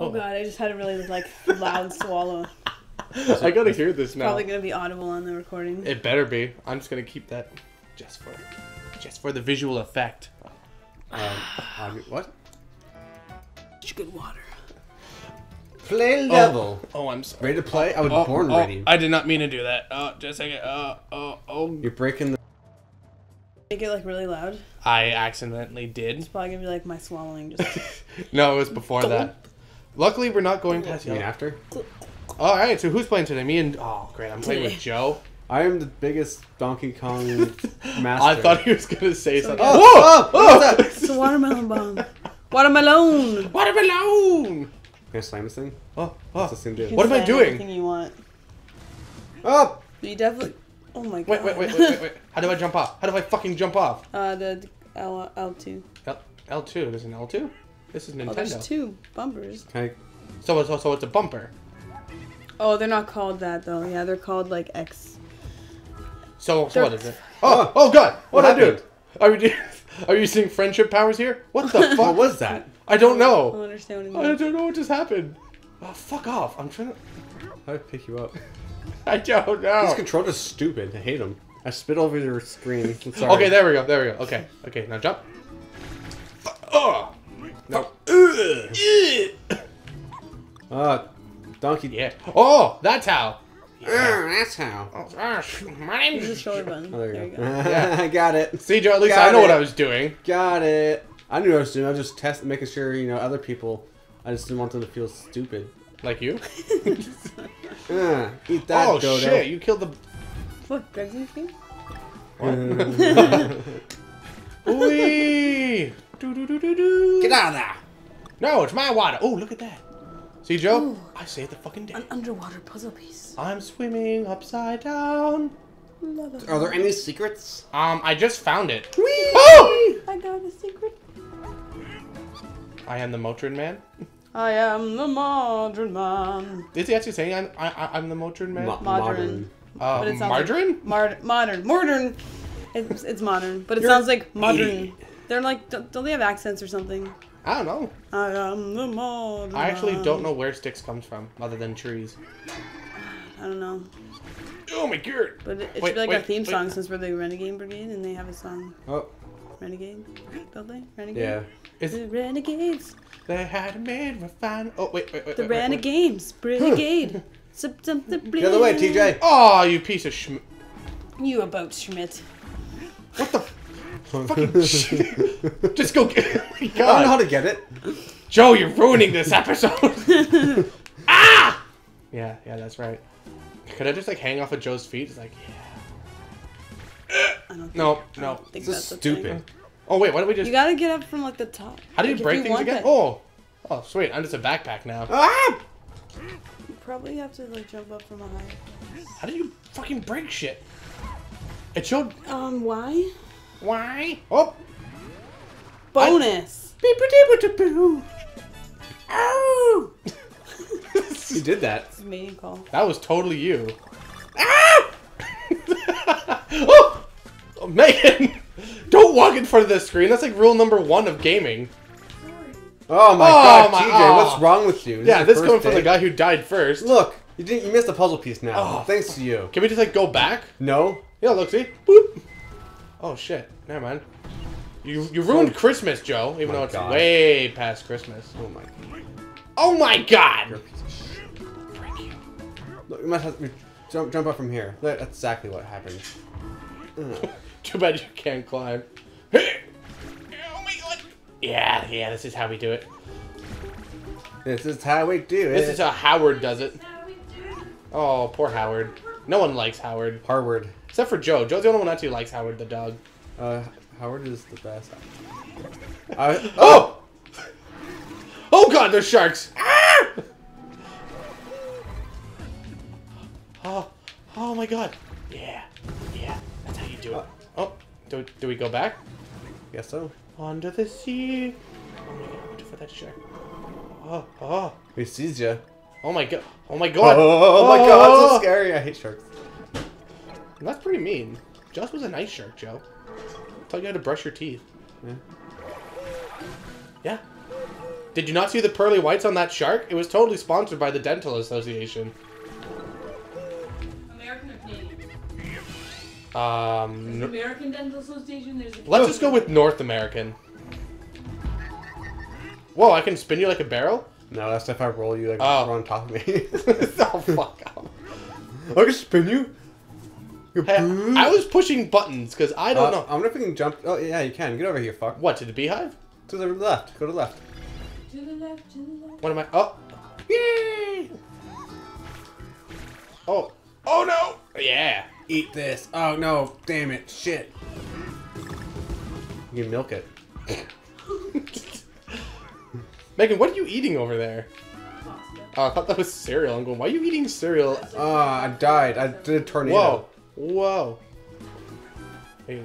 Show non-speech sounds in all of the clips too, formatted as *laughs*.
Oh god, I just had a really like loud *laughs* swallow. I gotta hear this now. Probably gonna be audible on the recording. It better be. I'm just gonna keep that just for just for the visual effect. *sighs* Um, I mean, what? Such good water. Play level. Oh, I'm sorry. Ready to play? I was Oh, born oh, ready. I did not mean to do that. Oh, just a second. Uh, oh, oh. You're breaking the. Make it like really loud. I accidentally did. It's probably gonna be like my swallowing just *laughs* No, it was before that. Luckily, we're not going past You mean after? All right, so who's playing today? Me and oh, great, I'm playing with *laughs* Joe. I am the biggest Donkey Kong *laughs* master. I thought he was gonna say something. good. Whoa! Oh, what's that? It's a watermelon bomb. Watermelon! Watermelon! Can I slam this thing? Oh, oh. this thing do? You What am I slam doing? Anything you want. Oh! You definitely. Oh my god. Wait, wait, wait, wait, wait, wait. How do I jump off? How do I fucking jump off? uh, the L L two. L L two. There's an L two. This is Oh, Nintendo. there's two bumpers. Okay. I... So it's so it's a bumper. Oh, they're not called that though. Yeah, they're called like X. So, so what is it? Oh, oh god! What, What I do? Are we *laughs* are you seeing friendship powers here? What the *laughs* What fuck? was that? I don't I don't know. understand what I it means. don't know what just happened. Oh, fuck off! I'm trying to. How do I pick you up? *laughs* I don't know. This know. controller's stupid. I hate him. I spit over your screen. Sorry. Okay, there we go. There we go. Okay, okay. Now jump. Oh. No. Uh, Donkey... Yeah. Oh, that's how. Uh, that's how. Oh, gosh, my Use the name's. shoulder button. Oh, there there you you go. go. *laughs* Yeah. I *laughs* got it. See, Joe. At least Got I know what. I was doing. Got it. I knew what I was doing. I was just test, making sure, you know, other people. I just didn't want them to feel stupid. Like you. *laughs* Uh, eat that, oh Dodo. shit! You killed the. What, Greg's in the Wee. Do do do do do. Get out of there! No, it's my water. Oh, look at that. See, Joe? I saved the fucking day. An underwater puzzle piece. I'm swimming upside down. Are there any secrets? Um, I just found it. Whee! Oh! I got a secret. I am the Motrin man. I am the modern man. Is he actually saying I'm, I, I- I'm the Motrin man? Mo- Modern. uh, But it sounds like- Mar- modern. Modern. It's, it's modern, but it You're sounds like an modern. They're like, don't don't they have accents or something? I don't know. I am the modern. I actually don't know where sticks comes from, other than trees. I don't know, Oh my god! but it, it Wait, should be like wait, theme wait. song since we're the Renegade Brigade and they have a song. Oh, Renegade, *laughs* don't they? Renegade. yeah. Is The Renegades. they had made refine? Oh wait, wait, wait. The. Renegades. Brigade. *laughs* The other way, TJ. Oh, you piece of schm. You a boat, Schmidt. What the *laughs* fucking *laughs* shit? Just go get. Oh my I don't know how to get it. Joe, you're ruining this episode. *laughs* ah! Yeah, yeah, that's right. Could I just like hang off of Joe's feet? It's like, yeah. I don't think, No, I no. think This is that's a thing. stupid. Oh wait, why don't we just? You gotta get up from like the top. How do you Like, if break things want again? that- Oh, oh, sweet. I'm just a backpack now. Ah! You probably have to like jump up from a higher. How do you fucking break shit? It showed. Um, why? Why? Oh. Bonus. Beep-a-deep-a-doo. Ow! *laughs* You did that. This is mating call. That was totally you. Ah! *laughs* oh! oh! Megan! *laughs* Don't walk in front of the screen. That's like rule number one of gaming. Oh my Oh, god, my- TJ, oh. what's wrong with you? yeah, is this your coming first from the day. guy who died first. Look, you didn't. You missed a puzzle piece now. Oh. Thanks to you. Can we just like go back? No. Yeah, look, see? Boop. Oh shit. Never mind. You you ruined Christmas, Joe, even My though it's God. way past Christmas. Oh my god. Oh my god! piece of shit. Look, we must have we jump jump up from here. Look, That's exactly what happened. *laughs* Too bad you can't climb. Oh my god! Yeah, yeah, this is how we do it. This is how we do it. This is how Howard does it. Oh, poor Howard. No one likes Howard. Harvard. Except for Joe. Joe's the only one that actually likes Howard the dog. Uh, Howard is the best. I, Oh! Oh god, there's sharks! Ah! Oh, oh my god. Yeah, yeah, that's how you do it. Oh, do, do we go back? guess so. Under the sea. Oh my god, what for that shark? Oh, oh, He sees you. oh my god, oh my god. Oh, my god, Oh! so scary. I hate sharks. That's pretty mean. Jaws was a nice shark, Joe. I thought you had to brush your teeth. Yeah. Yeah. Did you not see the pearly whites on that shark? It was totally sponsored by the Dental Association. American or Canadian? Um, American Dental Association. There's a let's just go with North American. Whoa, I can spin you like a barrel? No, that's if I roll you like Oh. on top of me. *laughs* oh, fuck off. *laughs* I can spin you. You Hey, boo. I was pushing buttons because I don't Uh, know. I wonder if we can jump. Oh yeah, you can. Get over here, fuck. What, to the beehive? To the left. Go to the left. To the left, to the left. What am I? Oh. Yay! Oh. Oh no! Yeah. Eat this. Oh no! Damn it! Shit. You milk it. *laughs* Megan, what are you eating over there? Oh, I thought that was cereal. I'm going, why are you eating cereal? Ah, I died. I did a tornado. Whoa. Whoa. Hey.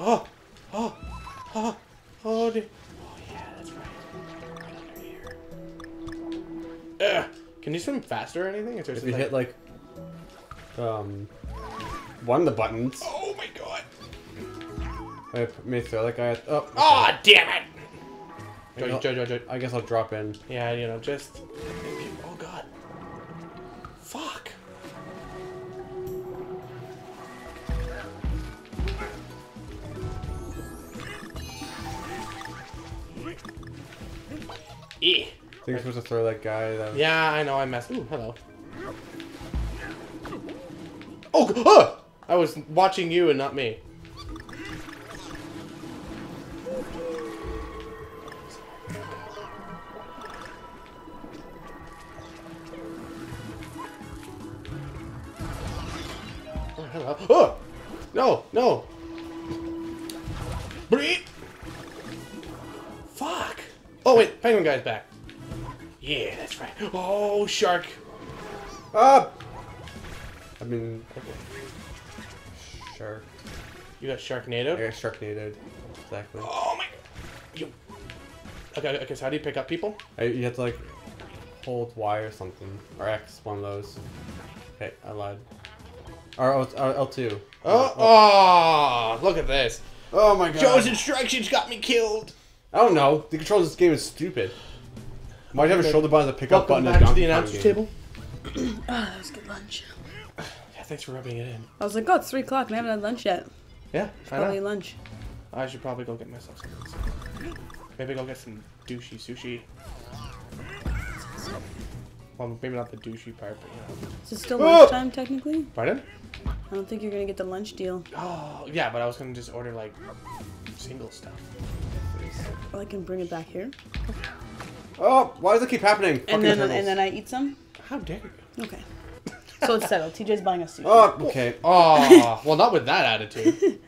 Oh. Oh. Oh. Oh, dear. oh yeah, that's right. Right under here. Ugh. Can you swim faster or anything? Is there If some, you hit like, um, one of the buttons, Oh my god. I may throw that guy. At, oh. okay. Ah, damn it! Maybe Jojo, I'll- Jojo, Jojo. I guess I'll drop in. Yeah, you know, just. Eh. I think you're supposed to throw that guy. That Yeah, I know I messed. Ooh, hello. Oh, ah! I was watching you and not me. Oh, hello. Oh! No, no. Breathe. Wait, penguin guy's back. Yeah, that's right. Oh, shark. Ah! I mean, shark. You got sharknado. I Sharknado? got sharknadoed. Exactly. Oh my. You. Okay, okay, so how do you pick up people? I, you have to like hold Y or something or X, one of those. Okay, I lied. Or L, L two. Oh, oh, look at this. Oh my god. Joe's instructions got me killed. I don't know. The controls of this game is stupid. Why'd you have a shoulder button as a pickup Welcome button? in back a to the Donkey announcer's table. *clears throat* Ah, that was good lunch. *sighs* Yeah, thanks for rubbing it in. I was like, oh, it's three o'clock and I haven't had lunch yet. Yeah, I Probably know. lunch. I should probably go get myself some. Maybe go get some douchey sushi. Well, maybe not the douchey part, but you know. Is it still Oh! *gasps* lunchtime technically? Pardon? I don't think you're gonna get the lunch deal. Oh, yeah, but I was gonna just order like single stuff. Or I can bring it back here. Oh, why does it keep happening? Fucking And then turtles. and then I eat some. How dare you? Okay. So it's settled. TJ's buying us sushi. Oh, okay. Oh, *laughs* well, not with that attitude.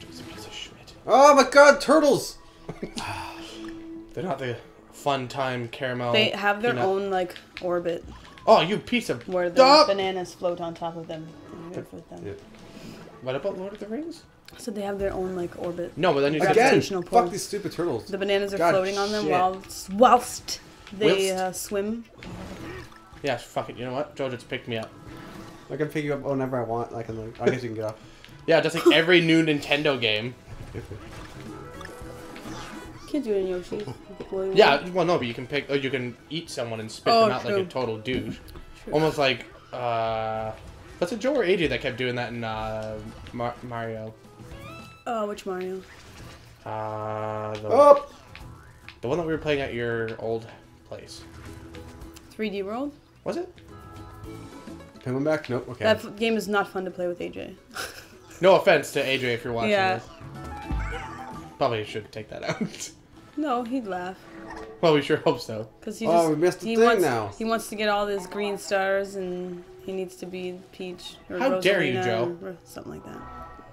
Just a piece of shit. Oh my god, turtles! *sighs* They're not the fun time caramel. They have their peanut- own like orbit Oh, you piece of. where the Stop! bananas float on top of them. and you live with them. Yeah. What about Lord of the Rings? So they have their own like orbit. No, but then you said. Again, Gravitational pull. fuck these stupid turtles. The bananas are God, floating on them shit. whilst whilst they Whilst. uh, swim. Yeah, fuck it. You know what? Joe just picked me up. I can pick you up whenever I want. I can. Like, I guess you can get up. *laughs* Yeah, just like every new Nintendo game. Can't do it in Yoshi. Yeah, well, no, but you can pick. Oh, you can eat someone and spit Oh, them out like a total douche. True. Almost like. uh... Was it Joe or AJ that kept doing that in uh, Mar- Mario? Oh, which Mario? Uh, the, Oh! the one that we were playing at your old place. 3D World. Was it? Penguin back? Nope. Okay. That game is not fun to play with AJ. *laughs* No offense to AJ if you're watching Yeah. this. Probably should take that out. *laughs* no, he'd laugh well, we sure hope so. because he Oh, just we missed the he thing wants now. he wants to get all his green stars and he needs to be Peach or How dare you, Rosalina Joe. or something like that.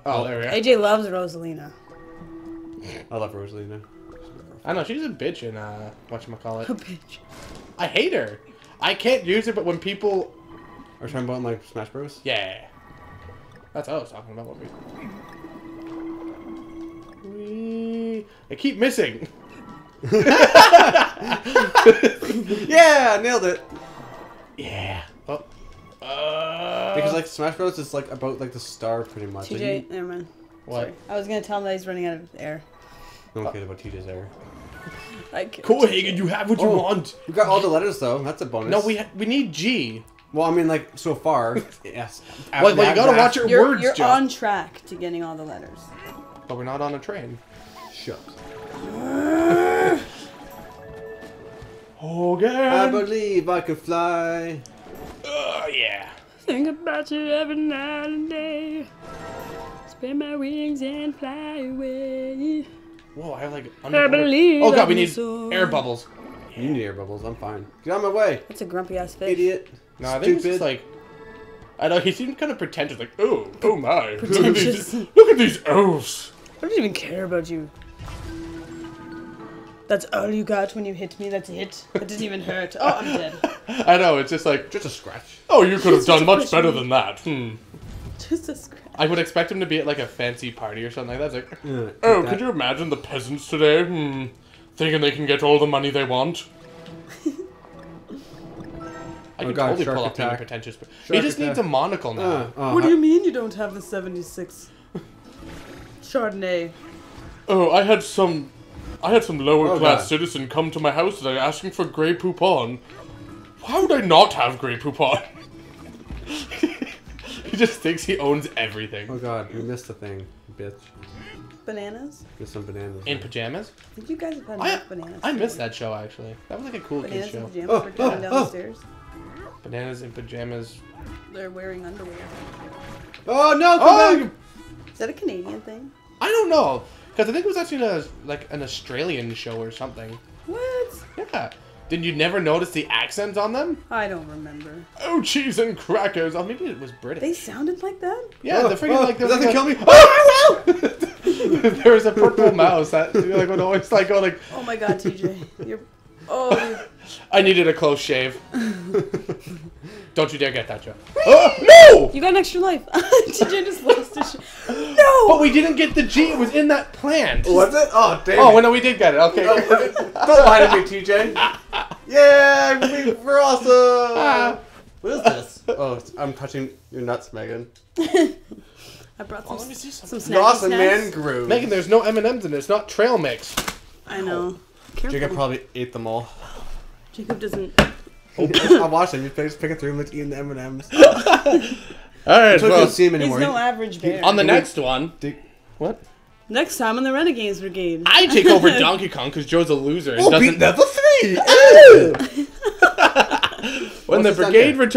Oh, there we are. AJ loves Rosalina. I love Rosalina. I know she's a bitch in uh, whatchamacallit. A bitch. I hate her. I can't use her, but when people, Are we talking about like Smash Bros? yeah, that's what I was talking about. What we, we, I keep missing. *laughs* yeah, nailed it. Yeah. Because like Smash Bros is like about like the star pretty much. TJ, you never mind. what? Sorry. I was gonna tell him that he's running out of air. no one cares about TJ's there. I can't. Cool, Hagen, you have what you Oh. want. We got all the letters though. That's a bonus. No, we ha- we need G. Well, I mean, like so far. *laughs* yes. Well, well, you gotta watch your You're, words, you're Joe. on track to getting all the letters. But we're not on a train. Shut. *laughs* Hogan. I believe I could fly. Oh yeah. Think about you every night and day. Spread my wings and fly away. Whoa, I have like. I believe Oh god, I'm we need so- air bubbles. You need air bubbles. I'm fine. Get out of my way, That's a grumpy ass fish. idiot. No, I think it's like. I know he seemed kind of pretentious, like, oh, oh my, *laughs* look at Pretentious. these, look at these elves. I don't even care about you. That's all you got when you hit me. That's it. That didn't even hurt. Oh, I'm dead. *laughs* I know, it's just like, Just a scratch. oh, you could have done much better me. than that. Hmm. Just a scratch. I would expect him to be at like a fancy party or something like that. It's like, Yeah, oh, take could you imagine the peasants today? Hmm. Thinking they can get all the money they want. I Oh could God, totally shark pull off being attack. pretentious, but he Shark just needs a monocle now. Uh, uh, What do you mean you don't have the 76? *laughs* Chardonnay. Oh, I had some, I had some lower Oh, class God. citizen come to my house today asking for Grey Poupon. Why would I not have Grey Poupon? *laughs* he just thinks he owns everything. Oh god, you missed a thing, bitch. Bananas? Missed some bananas. In pajamas? Did you guys have had I, enough bananas. I missed that show actually. That was like a cool kid show. Bananas show. in pajamas Oh, for driving oh, down oh. the. Bananas in pajamas. They're wearing underwear. Oh no! Come Oh, back! Is that a Canadian thing? I don't know, because I think it was actually a, like an Australian show or something. What? Yeah. Did you never notice the accents on them? I don't remember. Oh, cheese and crackers. Oh, maybe it was British. They sounded like that? yeah, Oh, the freaking oh, like there does was that like kill a- me? *laughs* *laughs* there was a purple mouse that you know, like would always like go like Oh my god, TJ. *laughs* You're. Oh, you're- I needed a close shave. Don't you dare get that, Joe. Oh, no! you got an extra life. TJ just lost his shit. But we didn't get the G. It was in that plant. Was it? Oh damn! Oh, it. well, no, we did get it. Okay. Don't lie to me, TJ. Yeah, we, we're awesome. Ah. What is this? Oh, it's- I'm touching your nuts, Megan. *laughs* I brought some, oh, let me see some. some snacky You're awesome, man. Groove. Megan, there's no M&M's in it. It's not trail mix. I know. Careful. Jacob probably ate them all. Jacob doesn't. Oh, I *coughs* watched him. He's just picking through them, like eating the M and M's. *laughs* All right, So I well, can't see him He's anymore. no average bear. on the next one, Dick- what? Next time on the Renegades Brigade. I take over *laughs* Donkey Kong because Joe's a loser and Oh, beat doesn't. level three. *laughs* when What's the this on brigade here? returns.